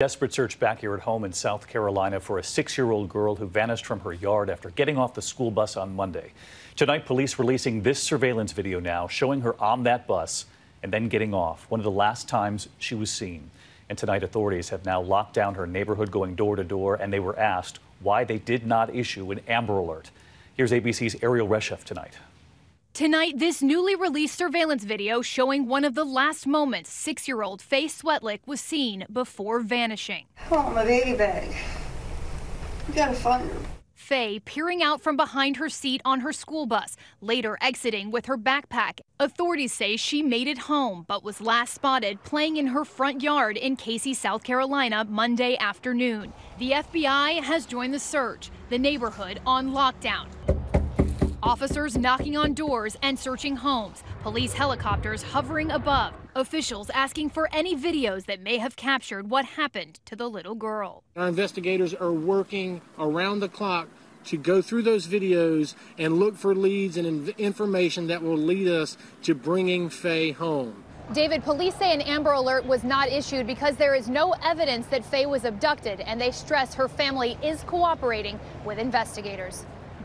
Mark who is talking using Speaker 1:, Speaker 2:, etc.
Speaker 1: Desperate search back here at home in South Carolina for a six-year-old girl who vanished from her yard after getting off the school bus on Monday. Tonight, police releasing this surveillance video now showing her on that bus and then getting off, one of the last times she was seen. And tonight, authorities have now locked down her neighborhood going door to door, and they were asked why they did not issue an Amber Alert. Here's ABC's Ariel Reshef tonight.
Speaker 2: Tonight, this newly released surveillance video showing one of the last moments six year old Faye Swetlik was seen before vanishing.
Speaker 3: I want my baby back. We gotta find her.
Speaker 2: Faye peering out from behind her seat on her school bus, later exiting with her backpack. Authorities say she made it home, but was last spotted playing in her front yard in Cayce, South Carolina, Monday afternoon. The FBI has joined the search, the neighborhood on lockdown. Officers knocking on doors and searching homes, police helicopters hovering above, officials asking for any videos that may have captured what happened to the little girl.
Speaker 4: Our investigators are working around the clock to go through those videos and look for leads and information that will lead us to bringing Faye home.
Speaker 2: David, police say an Amber Alert was not issued because there is no evidence that Faye was abducted, and they stress her family is cooperating with investigators.